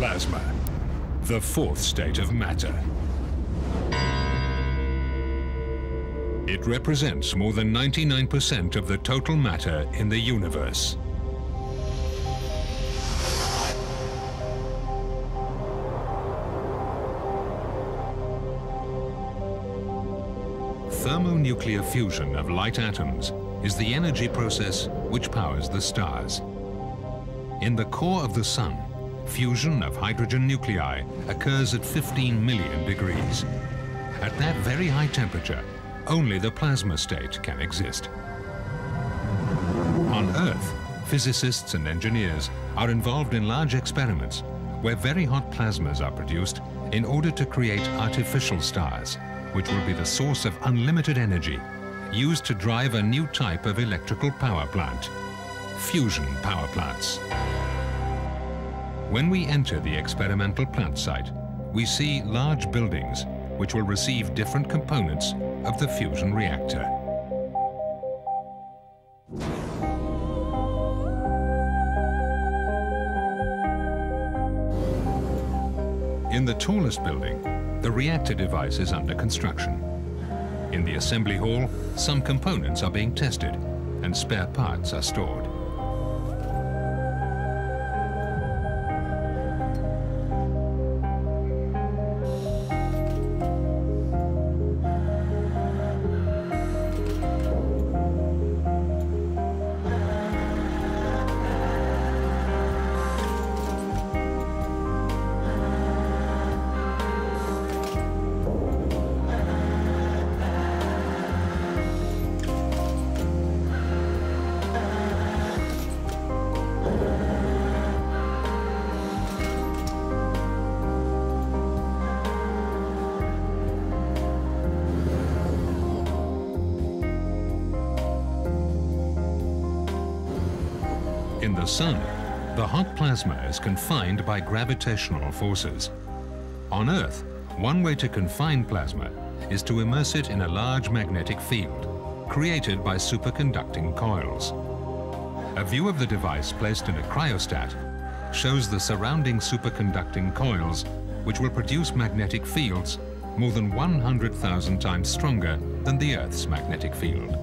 plasma, the fourth state of matter. It represents more than 99% of the total matter in the universe. Thermonuclear fusion of light atoms is the energy process which powers the stars. In the core of the Sun, fusion of hydrogen nuclei occurs at 15 million degrees. At that very high temperature, only the plasma state can exist. On Earth, physicists and engineers are involved in large experiments where very hot plasmas are produced in order to create artificial stars, which will be the source of unlimited energy used to drive a new type of electrical power plant, fusion power plants. When we enter the experimental plant site, we see large buildings which will receive different components of the fusion reactor. In the tallest building, the reactor device is under construction. In the assembly hall, some components are being tested and spare parts are stored. In the Sun, the hot plasma is confined by gravitational forces. On Earth, one way to confine plasma is to immerse it in a large magnetic field created by superconducting coils. A view of the device placed in a cryostat shows the surrounding superconducting coils which will produce magnetic fields more than 100,000 times stronger than the Earth's magnetic field.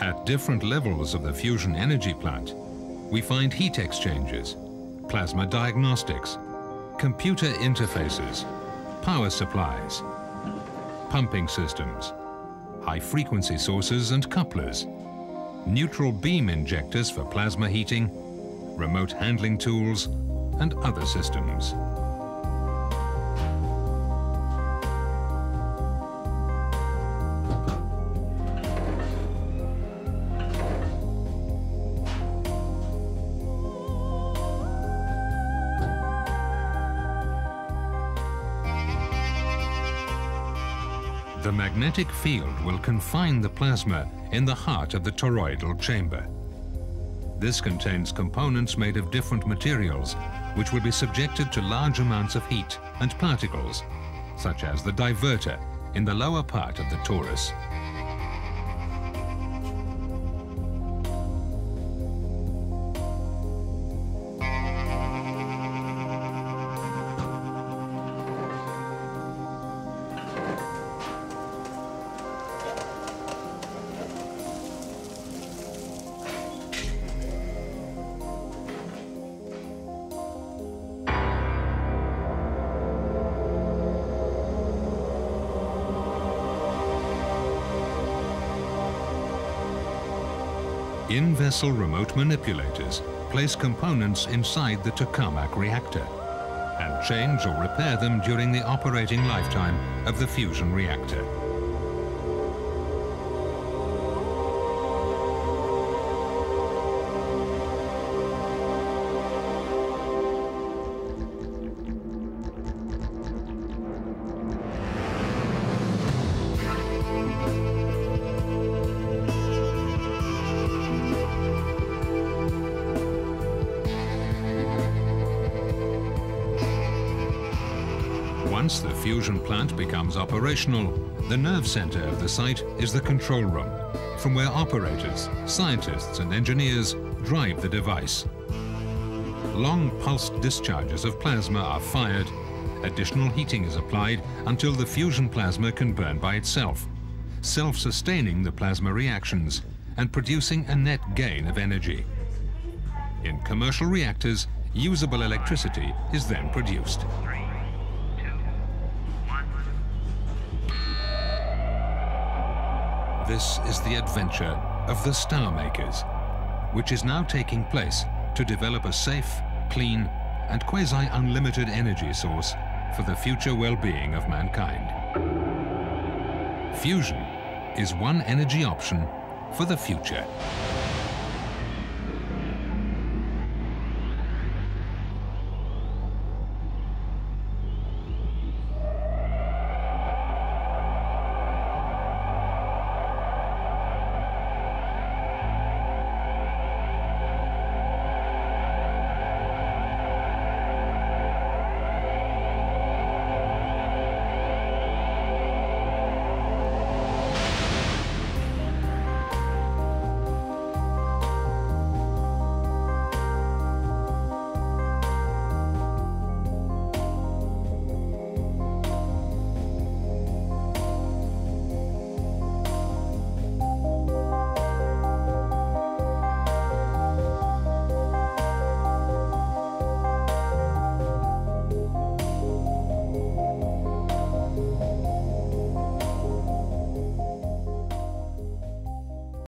At different levels of the fusion energy plant, we find heat exchangers, plasma diagnostics, computer interfaces, power supplies, pumping systems, high-frequency sources and couplers, neutral beam injectors for plasma heating, remote handling tools, and other systems. The magnetic field will confine the plasma in the heart of the toroidal chamber. This contains components made of different materials which will be subjected to large amounts of heat and particles, such as the divertor in the lower part of the torus. In-vessel remote manipulators place components inside the tokamak reactor and change or repair them during the operating lifetime of the fusion reactor. Once the fusion plant becomes operational, the nerve center of the site is the control room, from where operators, scientists and engineers drive the device. Long pulsed discharges of plasma are fired, additional heating is applied until the fusion plasma can burn by itself, self-sustaining the plasma reactions and producing a net gain of energy. In commercial reactors, usable electricity is then produced. This is the adventure of the Star Makers, which is now taking place to develop a safe, clean and quasi-unlimited energy source for the future well-being of mankind. Fusion is one energy option for the future.